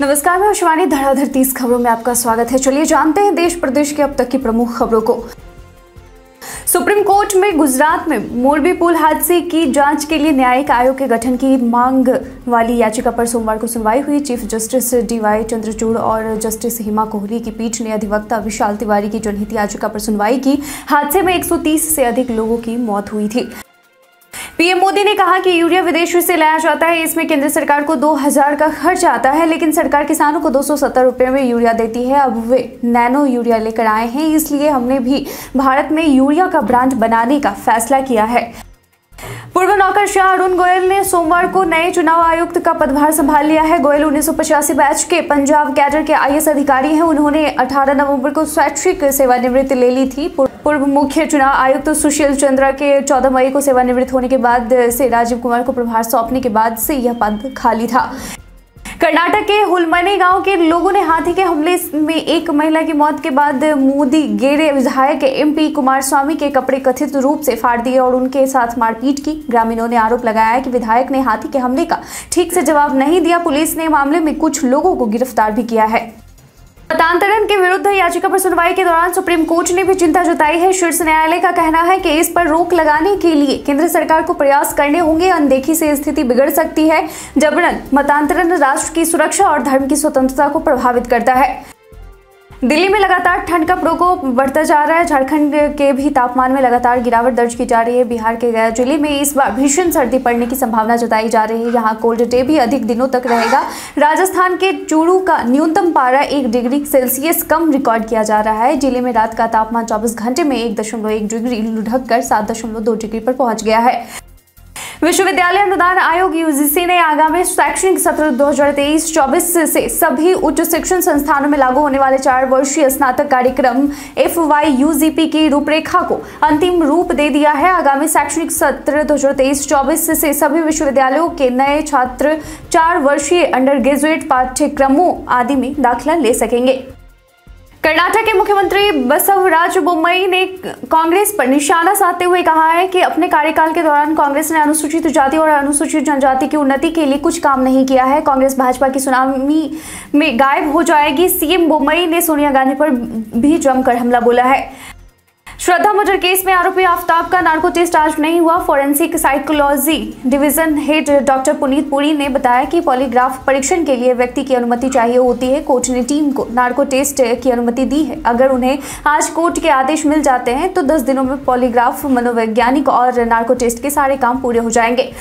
नमस्कार, मैं शिवानी धड़ाधड़ तीस खबरों में आपका स्वागत है। चलिए जानते हैं देश प्रदेश के अब तक की प्रमुख खबरों को। सुप्रीम कोर्ट में गुजरात में मोरबी पुल हादसे की जाँच के लिए न्यायिक आयोग के गठन की मांग। वाली याचिका पर सोमवार को सुनवाई हुई। चीफ जस्टिस डीवाई चंद्रचूड़ और जस्टिस हिमा कोहली की पीठ ने अधिवक्ता विशाल तिवारी की जनहित याचिका पर सुनवाई की। हादसे में 130 से अधिक लोगों की मौत हुई थी। पीएम मोदी ने कहा कि यूरिया विदेशों से लाया जाता है, इसमें केंद्र सरकार को 2000 का खर्च आता है, लेकिन सरकार किसानों को दो रुपए में यूरिया देती है। अब वे नैनो यूरिया लेकर आए हैं, इसलिए हमने भी भारत में यूरिया का ब्रांड बनाने का फैसला किया है। पूर्व नौकर शाह अरुण गोयल ने सोमवार को नए चुनाव आयुक्त का पदभार संभाल लिया है। गोयल उन्नीस सौ पचासी बैच के पंजाब कैडर के आईएएस अधिकारी हैं। उन्होंने 18 नवंबर को स्वैच्छिक सेवानिवृत्ति ले ली थी। पूर्व मुख्य चुनाव आयुक्त सुशील चंद्रा के 14 मई को सेवानिवृत्त होने के बाद से राजीव कुमार को प्रभार सौंपने के बाद से यह पद खाली था। कर्नाटक के हुलमनी गाँव के लोगों ने हाथी के हमले में एक महिला की मौत के बाद मोदी गेरे विधायक एमपी कुमार स्वामी के कपड़े कथित रूप से फाड़ दिए और उनके साथ मारपीट की। ग्रामीणों ने आरोप लगाया कि विधायक ने हाथी के हमले का ठीक से जवाब नहीं दिया। पुलिस ने मामले में कुछ लोगों को गिरफ़्तार भी किया है। मतांतरण के विरुद्ध याचिका पर सुनवाई के दौरान सुप्रीम कोर्ट ने भी चिंता जताई है। शीर्ष न्यायालय का कहना है कि इस पर रोक लगाने के लिए केंद्र सरकार को प्रयास करने होंगे। अनदेखी से स्थिति बिगड़ सकती है, जबरन मतांतरण राष्ट्र की सुरक्षा और धर्म की स्वतंत्रता को प्रभावित करता है। दिल्ली में लगातार ठंड का प्रकोप बढ़ता जा रहा है। झारखंड के भी तापमान में लगातार गिरावट दर्ज की जा रही है। बिहार के गया ज़िले में इस बार भीषण सर्दी पड़ने की संभावना जताई जा रही है। यहाँ कोल्ड डे भी अधिक दिनों तक रहेगा। राजस्थान के चूरू का न्यूनतम पारा एक डिग्री सेल्सियस कम रिकॉर्ड किया जा रहा है। ज़िले में रात का तापमान चौबीस घंटे में एक दशमलव एक डिग्री लुढ़क कर सात दशमलव दो डिग्री पर पहुँच गया है। विश्वविद्यालय अनुदान आयोग यूजीसी ने आगामी शैक्षणिक सत्र 2023-24 से सभी उच्च शिक्षण संस्थानों में लागू होने वाले चार वर्षीय स्नातक कार्यक्रम एफ़ वाई की रूपरेखा को अंतिम रूप दे दिया है। आगामी शैक्षणिक सत्र 2023-24 से सभी विश्वविद्यालयों के नए छात्र चार वर्षीय अंडर ग्रेजुएट पाठ्यक्रमों आदि में दाखिला ले सकेंगे। कर्नाटक के मुख्यमंत्री बसवराज बोम्मई ने कांग्रेस पर निशाना साधते हुए कहा है कि अपने कार्यकाल के दौरान कांग्रेस ने अनुसूचित जाति और अनुसूचित जनजाति की उन्नति के लिए कुछ काम नहीं किया है। कांग्रेस भाजपा की सुनामी में गायब हो जाएगी। सीएम बोम्मई ने सोनिया गांधी पर भी जमकर हमला बोला है। श्रद्धा मर्डर केस में आरोपी आफ्ताब का नार्को टेस्ट आज नहीं हुआ। Forensic psychology division head doctor Puneet Puri ने बताया कि पॉलीग्राफ परीक्षण के लिए व्यक्ति की अनुमति चाहिए होती है। कोर्ट ने टीम को नार्को टेस्ट की अनुमति दी है। अगर उन्हें आज कोर्ट के आदेश मिल जाते हैं तो 10 दिनों में पॉलीग्राफ मनोवैज्ञानिक और नार्को टेस्ट के सारे काम पूरे हो जाएँगे।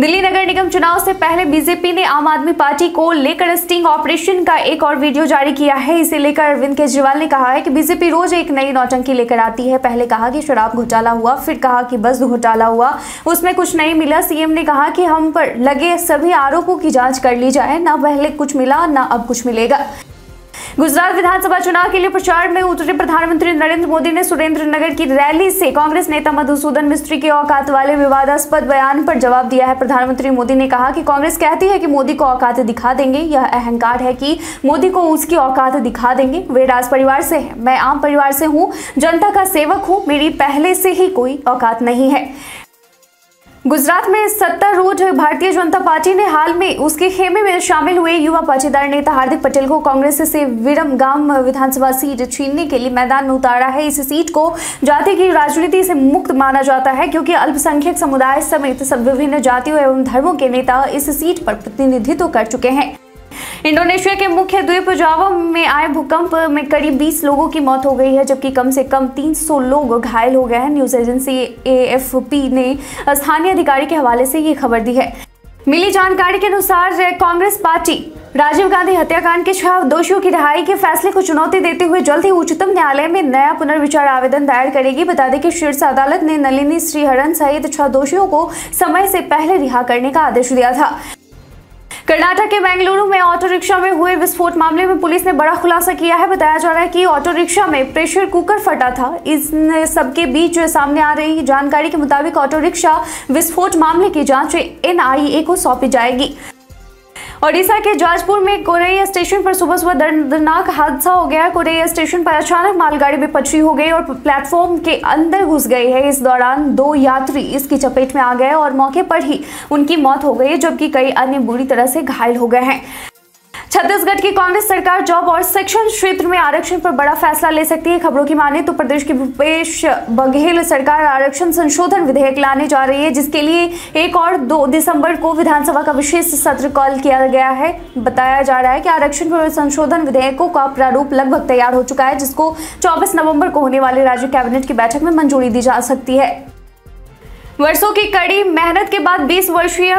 दिल्ली नगर निगम चुनाव से पहले बीजेपी ने आम आदमी पार्टी को लेकर स्टिंग ऑपरेशन का एक और वीडियो जारी किया है। इसे लेकर अरविंद केजरीवाल ने कहा है कि बीजेपी रोज एक नई नौटंकी लेकर आती है। पहले कहा कि शराब घोटाला हुआ, फिर कहा कि बस घोटाला हुआ। उसमें कुछ नहीं मिला। सीएम ने कहा कि हम पर लगे सभी आरोपों की जाँच कर ली जाए। न पहले कुछ मिला, न अब कुछ मिलेगा। गुजरात विधानसभा चुनाव के लिए प्रचार में उतरे प्रधानमंत्री नरेंद्र मोदी ने सुरेंद्र नगर की रैली से कांग्रेस नेता मधुसूदन मिस्त्री के औकात वाले विवादास्पद बयान पर जवाब दिया है प्रधानमंत्री मोदी ने कहा कि कांग्रेस कहती है कि मोदी को औकात दिखा देंगे। यह अहंकार है कि मोदी को उसकी औकात दिखा देंगे। वे राज परिवार से है। मैं आम परिवार से हूँ, जनता का सेवक हूँ। मेरी पहले से ही कोई औकात नहीं है। गुजरात में सत्तर रोज भारतीय जनता पार्टी ने हाल में उसके खेमे में शामिल हुए युवा पाटीदार नेता हार्दिक पटेल को कांग्रेस से विरम गाँव विधानसभा सीट छीनने के लिए मैदान में उतारा है। इस सीट को जाति की राजनीति से मुक्त माना जाता है, क्योंकि अल्पसंख्यक समुदाय समेत विभिन्न जातियों एवं धर्मों के नेता इस सीट पर प्रतिनिधित्व कर चुके हैं। इंडोनेशिया के मुख्य द्वीप जावा में आए भूकंप में करीब 20 लोगों की मौत हो गई है, जबकि कम से कम 300 लोग घायल हो गए हैं। न्यूज़ एजेंसी एएफपी ने स्थानीय अधिकारी के हवाले से ये खबर दी है। मिली जानकारी के अनुसार, कांग्रेस पार्टी राजीव गांधी हत्याकांड के छह दोषियों की रिहाई के फैसले को चुनौती देते हुए जल्द ही उच्चतम न्यायालय में नया पुनर्विचार आवेदन दायर करेगी। बता दें कि शीर्ष अदालत ने नलिनी श्रीहरन सहित छह दोषियों को समय से पहले रिहा करने का आदेश दिया था। कर्नाटक के बेंगलुरु में ऑटो रिक्शा में हुए विस्फोट मामले में पुलिस ने बड़ा खुलासा किया है। बताया जा रहा है कि ऑटो रिक्शा में प्रेशर कुकर फटा था। इस सबके बीच सामने आ रही जानकारी के मुताबिक ऑटो रिक्शा विस्फोट मामले की जाँच एनआईए को सौंपी जाएगी। ओडिशा के जाजपुर में कोरैया स्टेशन पर सुबह सुबह दर्दनाक हादसा हो गया। कोरैया स्टेशन पर अचानक मालगाड़ी में पटरी हो गई और प्लेटफॉर्म के अंदर घुस गई है। इस दौरान दो यात्री इसकी चपेट में आ गए और मौके पर ही उनकी मौत हो गई, जबकि कई अन्य बुरी तरह से घायल हो गए हैं। छत्तीसगढ़ की कांग्रेस सरकार जॉब और शिक्षण क्षेत्र में आरक्षण पर बड़ा फैसला ले सकती है। खबरों की माने तो प्रदेश की भूपेश बघेल, सरकार आरक्षण संशोधन विधेयक लाने जा रही है, जिसके लिए एक और दो दिसंबर को विधानसभा का विशेष सत्र कॉल किया गया है। बताया जा रहा है कि आरक्षण पर संशोधन विधेयकों का प्रारूप लगभग तैयार हो चुका है, जिसको चौबीस नवंबर को होने वाले राज्य कैबिनेट की बैठक में मंजूरी दी जा सकती है। वर्षों की कड़ी मेहनत के बाद 20 वर्षीय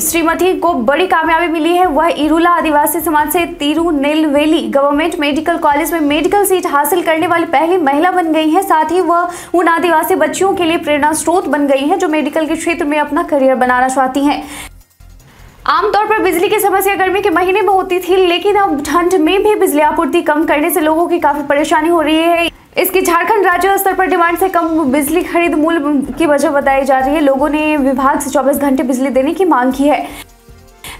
श्रीमती को बड़ी कामयाबी मिली है। वह इरुला आदिवासी समाज से तिरुनेलवेली गवर्नमेंट मेडिकल कॉलेज में मेडिकल सीट हासिल करने वाली पहली महिला बन गई है। साथ ही वह उन आदिवासी बच्चियों के लिए प्रेरणा स्रोत बन गई है, जो मेडिकल के क्षेत्र में अपना करियर बनाना चाहती हैं। आमतौर पर बिजली की समस्या गर्मी के महीने में होती थी, लेकिन अब ठंड में भी बिजली आपूर्ति कम करने से लोगों की काफ़ी परेशानी हो रही है। इसकी झारखंड राज्य स्तर पर डिमांड से कम बिजली खरीद मूल्य की वजह बताई जा रही है। लोगों ने विभाग से 24 घंटे बिजली देने की मांग की है।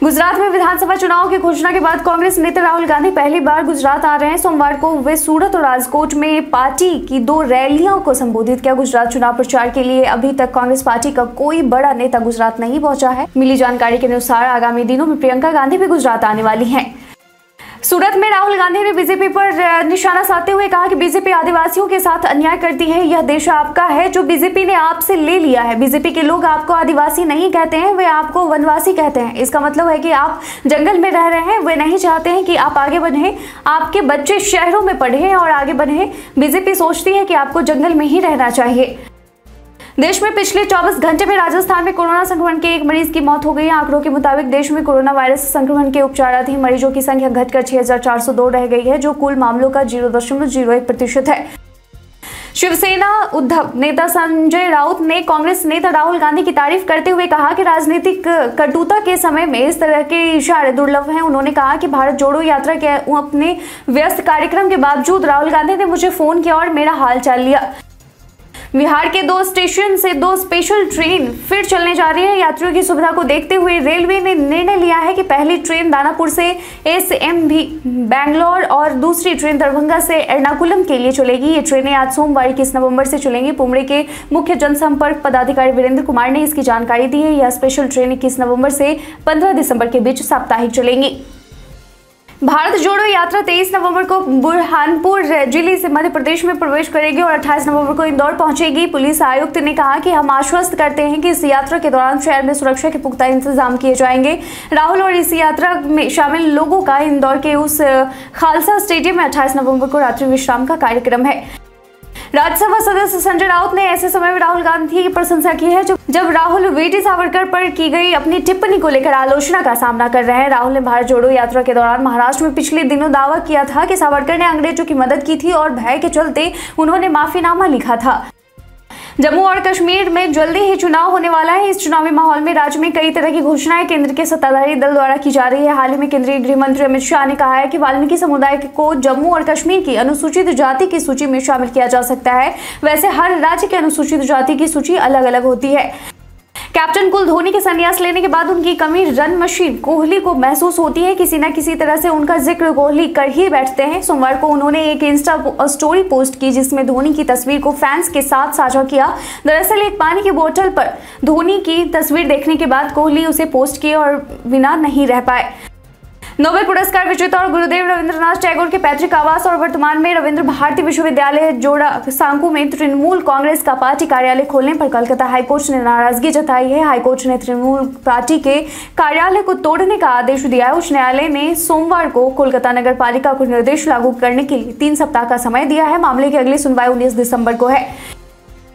गुजरात में विधानसभा चुनाव की घोषणा के बाद कांग्रेस नेता राहुल गांधी पहली बार गुजरात आ रहे हैं। सोमवार को वे सूरत और राजकोट में पार्टी की दो रैलियों को संबोधित किया। गुजरात चुनाव प्रचार के लिए अभी तक कांग्रेस पार्टी का कोई बड़ा नेता गुजरात नहीं पहुँचा है। मिली जानकारी के अनुसार आगामी दिनों में प्रियंका गांधी भी गुजरात आने वाली है। सूरत में राहुल गांधी ने बीजेपी पर निशाना साधते हुए कहा कि बीजेपी आदिवासियों के साथ अन्याय करती है। यह देश आपका है, जो बीजेपी ने आपसे ले लिया है। बीजेपी के लोग आपको आदिवासी नहीं कहते हैं, वे आपको वनवासी कहते हैं। इसका मतलब है कि आप जंगल में रह रहे हैं, वे नहीं चाहते हैं कि आप आगे बढ़े। आपके बच्चे शहरों में पढ़े और आगे बढ़े। बीजेपी सोचती है कि आपको जंगल में ही रहना चाहिए। देश में पिछले 24 घंटे में राजस्थान में कोरोना संक्रमण के एक मरीज़ की मौत हो गई है। आंकड़ों के मुताबिक देश में कोरोना वायरस संक्रमण के उपचाराधीन मरीजों की संख्या घटकर 6,402 रह गई है जो कुल मामलों का ज़ीरो दशमलव ज़ीरो एक प्रतिशत है। शिवसेना उद्धव नेता संजय राउत ने कांग्रेस नेता राहुल गांधी की तारीफ़ करते हुए कहा कि राजनीतिक कटुता के समय में इस तरह के इशारे दुर्लभ हैं। उन्होंने कहा कि भारत जोड़ो यात्रा के अपने व्यस्त कार्यक्रम के बावजूद राहुल गांधी ने मुझे फ़ोन किया और मेरा हाल चाल लिया। बिहार के दो स्टेशन से दो स्पेशल ट्रेन फिर चलने जा रही है। यात्रियों की सुविधा को देखते हुए रेलवे ने निर्णय लिया है कि पहली ट्रेन दानापुर से एस एम भी बैंगलोर और दूसरी ट्रेन दरभंगा से एर्नाकुलम के लिए चलेगी। ये ट्रेनें आज सोमवार इक्कीस नवंबर से चलेंगी। पुमड़े के मुख्य जनसंपर्क पदाधिकारी वीरेंद्र कुमार ने इसकी जानकारी दी है। यह स्पेशल ट्रेन इक्कीस नवंबर से पंद्रह दिसंबर के बीच साप्ताहिक चलेंगी। भारत जोड़ो यात्रा 23 नवंबर को बुरहानपुर, ज़िले से मध्य प्रदेश में प्रवेश करेगी और 28 नवंबर को इंदौर पहुंचेगी। पुलिस आयुक्त ने कहा कि हम आश्वस्त करते हैं कि इस यात्रा के दौरान शहर में सुरक्षा के पुख्ता इंतज़ाम किए जाएँगे। राहुल और इस यात्रा में शामिल लोगों का इंदौर के उस, खालसा स्टेडियम में अट्ठाईस नवंबर को रात्रि विश्राम का कार्यक्रम है। राज्यसभा सदस्य संजय राउत ने ऐसे समय में राहुल गांधी की प्रशंसा की है जब राहुल वीटी सावरकर पर की गई अपनी टिप्पणी को लेकर आलोचना का सामना कर रहे हैं। राहुल ने भारत जोड़ो यात्रा के दौरान महाराष्ट्र में पिछले दिनों दावा किया था कि सावरकर ने अंग्रेज़ों की मदद की थी और भय के चलते उन्होंने माफीनामा लिखा था। जम्मू और कश्मीर में जल्दी ही चुनाव होने वाला है। इस चुनावी माहौल में राज्य में कई तरह की घोषणाएँ केंद्र के सत्ताधारी दल द्वारा की जा रही है। हाल ही में केंद्रीय गृह मंत्री अमित शाह ने कहा है कि वाल्मीकि समुदाय को जम्मू और कश्मीर की अनुसूचित जाति की सूची में शामिल किया जा सकता है। वैसे हर राज्य की अनुसूचित जाति की सूची अलग अलग होती है। कैप्टन कुल धोनी के संन्यास लेने के बाद उनकी कमी रन मशीन कोहली को महसूस होती है। किसी न किसी तरह से उनका ज़िक्र कोहली कर ही बैठते हैं। सोमवार को उन्होंने एक इंस्टा स्टोरी पोस्ट की जिसमें धोनी की तस्वीर को फैंस के साथ साझा किया। दरअसल एक पानी की बोतल पर धोनी की तस्वीर देखने के बाद कोहली उसे पोस्ट किए और बिना नहीं रह पाए। नोबेल पुरस्कार विजेता और गुरुदेव रविंद्रनाथ टैगोर के पैतृक आवास और वर्तमान में रविंद्र भारती विश्वविद्यालय जोड़ा सांकू में तृणमूल कांग्रेस का पार्टी कार्यालय खोलने पर कलकत्ता हाईकोर्ट ने नाराज़गी जताई है। हाईकोर्ट ने तृणमूल पार्टी के कार्यालय को तोड़ने का आदेश दिया है। उच्च न्यायालय ने सोमवार को कोलकाता नगर पालिका को निर्देश लागू करने के लिए तीन सप्ताह का समय दिया है। मामले की अगली सुनवाई उन्नीस दिसंबर को है।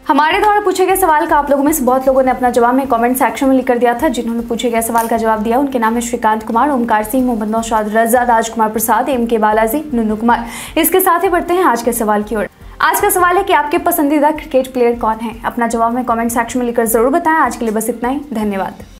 हमारे द्वारा पूछे गए सवाल का आप लोगों में से बहुत लोगों ने अपना जवाब में कमेंट सेक्शन में लिखकर दिया था। जिन्होंने पूछे गए सवाल का जवाब दिया, उनके नाम है श्रीकांत कुमार, ओमकार सिंह, मोहम्मद नौशाद, रजा, राजकुमार प्रसाद, एम के बालाजी, नुनू कुमार। इसके साथ ही बढ़ते हैं आज के सवाल की ओर। आज का सवाल है कि आपके पसंदीदा क्रिकेट प्लेयर कौन है? अपना जवाब में कॉमेंट सेक्शन में लिखकर ज़रूर बताएँ। आज के लिए बस इतना ही। धन्यवाद।